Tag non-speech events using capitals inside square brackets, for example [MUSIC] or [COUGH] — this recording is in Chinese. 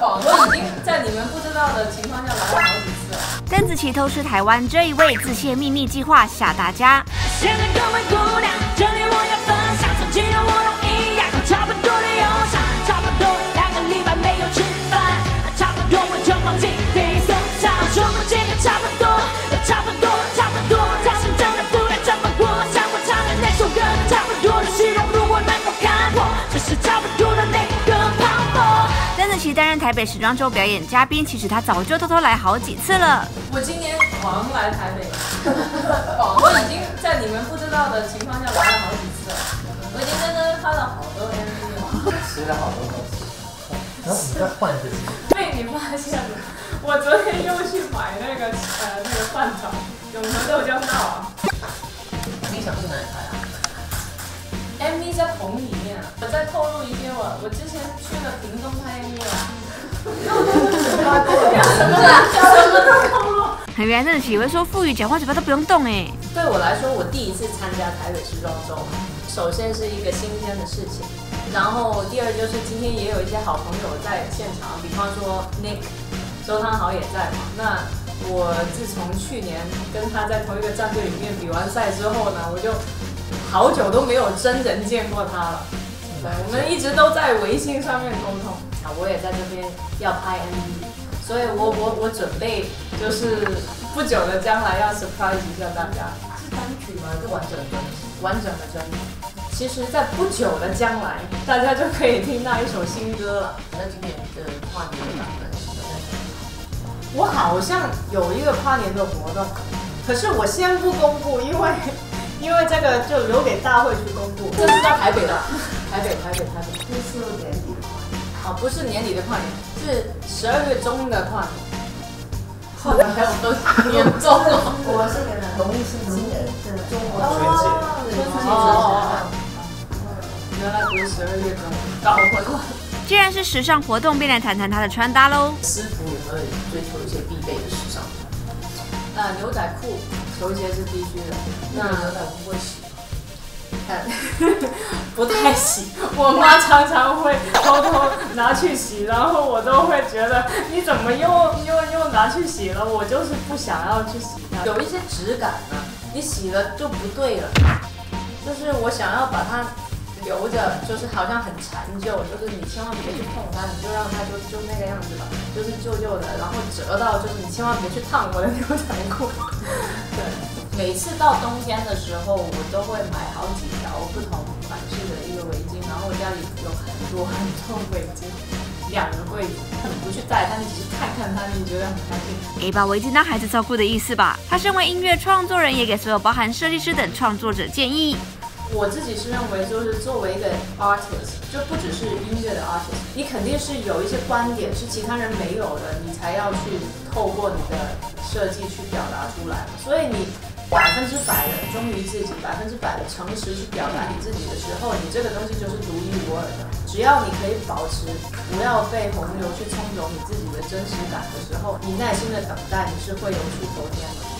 [LAUGHS] 我已经在你们不知道的情况下来了好几次了。邓紫棋偷吃台湾这一位自泄秘密计划吓大家。现在各位姑娘，这里我要分享，从前的我担任台北时装周表演嘉宾，其实他早就偷偷来好几次了。我今年狂来台北，狂！我已经在你们不知道的情况下来了好几次了。我已经在那边拍了好多 MV 了。吃了好多东西。然后你再换一个机，[LAUGHS] 被你发现了，我昨天又去买那个呃那个饭团，永和豆浆道啊。你想去哪里拍在棚里面，我再透露一些我我之前去了屏东拍 MV 了。什么啊？什么都透露。原来邓紫棋会说腹语，讲话嘴巴都不用动哎。对我来说，我第一次参加台北时装周，首先是一个新鲜的事情，然后第二就是今天也有一些好朋友在现场，比方说 Nick 周汤豪也在嘛。那我自从去年跟他在同一个战队里面比完赛之后呢，我就好久都没有真人见过他了。对，我们一直都在微信上面沟通啊，我也在这边要拍 MV，所以我我我准备就是不久的将来要 surprise 一下大家。是单曲吗？还是完整的专辑？完整的专辑。其实，在不久的将来，大家就可以听到一首新歌了。那今年的跨年的版本？我好像有一个跨年的活动，可是我先不公布，因为因为这个就留给大会去公布。这是在台北的，台北，台北，台北。这是年底的跨年。啊，不是年底的跨年，是十二月中的跨年。跨年还有都严重了。我是给农历是今年的中国哦春节。哦原来不是十二月中，搞混了。既然是时尚活动，便来谈谈他的穿搭喽。师傅有没有追求一些必备的时尚？那牛仔裤、球鞋是必须的。那那牛仔裤会洗吗？[LAUGHS] 不太洗，我妈常常会偷偷拿去洗，然后我都会觉得你怎么又又又拿去洗了？我就是不想要去洗它，有一些质感呢，你洗了就不对了。就是我想要把它留着，就是好像很残旧，就是你千万别去碰它，你就让它就就那个样子吧，就是旧旧的，然后折到就是你千万别去烫我的牛仔裤。对，每次到冬天的时候，我都会买好几条不同款式的一个围巾，然后我家里有很多很多围巾，两个柜子，你不去戴但是只是看看它，你觉得很开心。给，把围巾当孩子照顾的意思吧。他身为音乐创作人，也给所有包含设计师等创作者建议。我自己是认为，就是作为一个 artist，就不只是音乐的 artist，你肯定是有一些观点是其他人没有的，你才要去透过你的设计去表达出来。所以你百分之百的忠于自己，百分之百的诚实去表达你自己的时候，你这个东西就是独一无二的。只要你可以保持不要被洪流去冲走你自己的真实感的时候，你耐心的等待，你是会有出头天的。